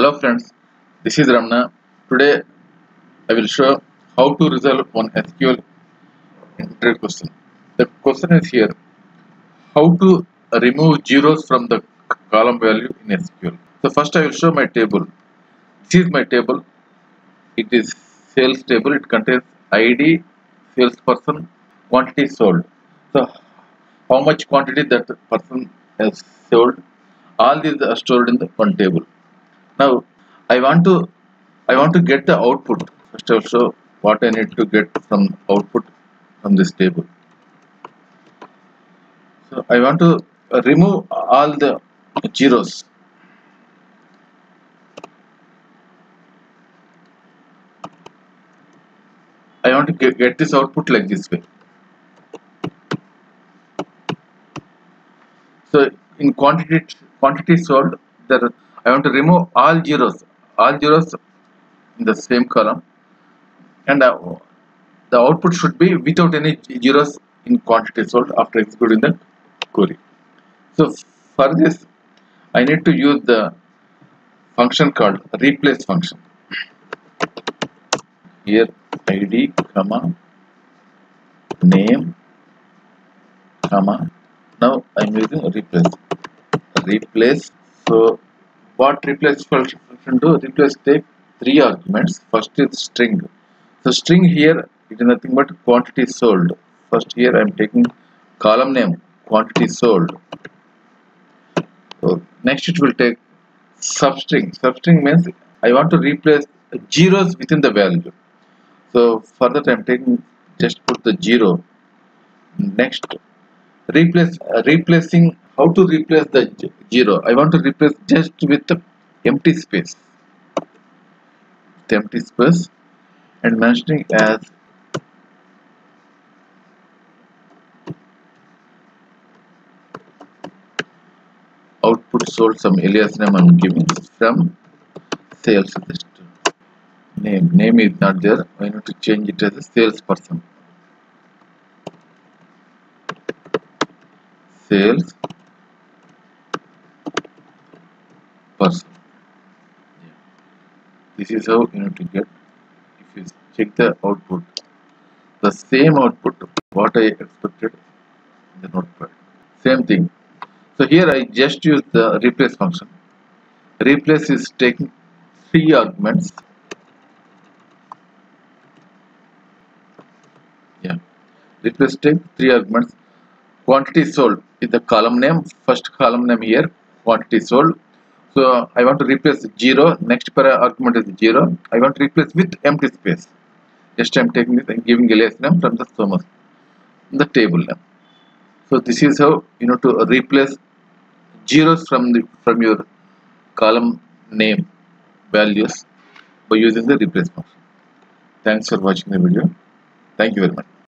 Hello friends, this is Ramna. Today I will show how to resolve one SQL entry question. The question is here, how to remove zeros from the column value in SQL. So first I will show my table. This is my table. It is sales table. It contains ID, salesperson, quantity sold. So how much quantity that person has sold. All these are stored in the one table. Now I want to I want to get the output. First will show what I need to get from output from this table. So I want to remove all the zeros. I want to get, get this output like this way. So in quantity quantity sold, there I want to remove all zeros, all zeros in the same column, and uh, the output should be without any zeros in quantity sold after executing the query. So for this, I need to use the function called replace function. Here id comma name comma now I'm using replace replace so what replace function do replace take three arguments. First is string. So string here is nothing but quantity sold. First here I'm taking column name quantity sold. So next it will take substring. Substring means I want to replace zeros within the value. So for that I'm taking just put the zero. Next replace uh, replacing how to replace the zero. I want to replace just with the empty space. The empty space and mentioning as output sold some alias name I'm giving from sales list name name is not there. I need to change it as a salesperson sales person yeah. This is how you need to get if you check the output the same output what I expected in the notepad. Same thing. So here I just use the replace function. Replace is taking three arguments. Yeah. Replace take three arguments. Quantity sold is the column name. First column name here. Quantity sold so I want to replace 0 next para argument is 0 I want to replace with empty space. Just I'm taking this and giving alias name from the summary the table name. So this is how you know to replace zeros from the from your column name values by using the replace function. Thanks for watching the video. Thank you very much